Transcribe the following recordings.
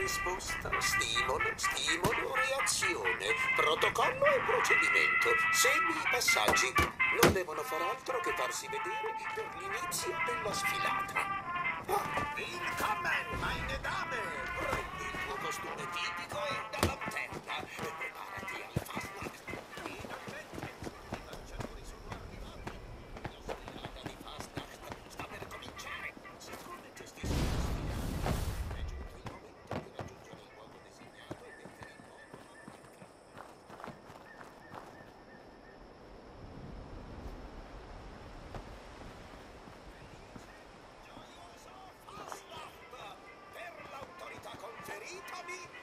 risposta, stimolo, stimolo, reazione, protocollo e procedimento. Segui i passaggi. Non devono far altro che farsi vedere per l'inizio della sfilata. Ah, Willkommen, meine Dame! Prendi il tuo costume tipico e una lanterna e preparati al Fastnacht. Finalmente i lanciatori sono arrivati. La sfilata di Fastnacht sta per cominciare. Siccome gestisco la sfilata, è giunto il momento di raggiungere il luogo designato e mettere in moto la barca. Gioioso Fastnacht! Per l'autorità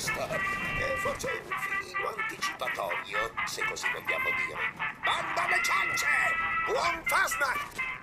festa. E forse è un filino anticipatorio, se così vogliamo dire. Banda alle ciance! Buon Fasnacht!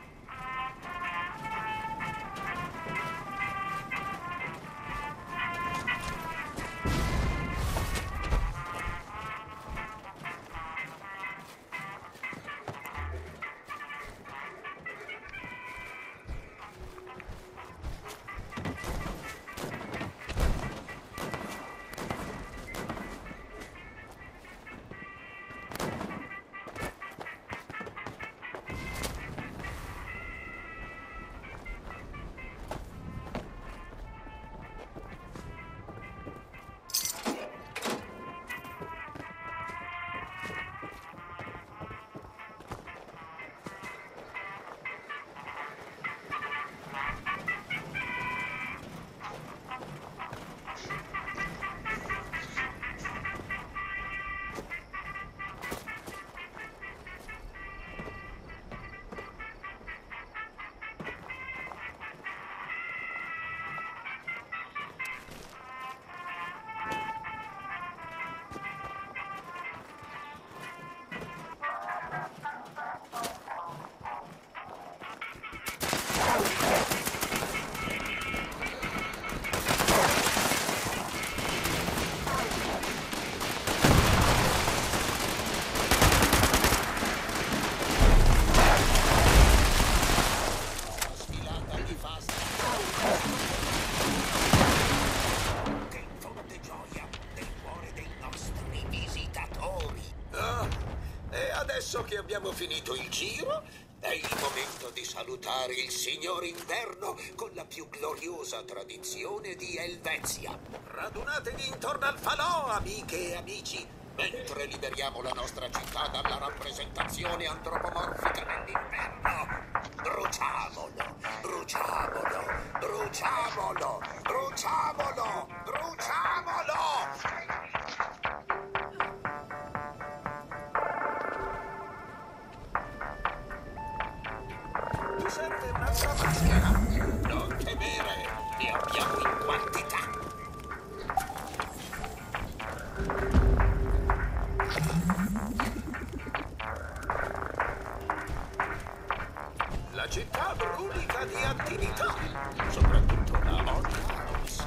Che abbiamo finito il giro, è il momento di salutare il signor Inverno con la più gloriosa tradizione di Elvezia. Radunatevi intorno al falò, amiche e amici, mentre liberiamo la nostra città dalla rappresentazione antropomorfica dell'inverno. Bruciamolo, bruciamolo, bruciamolo, bruciamolo! città brulica di attività, soprattutto da Orcanos.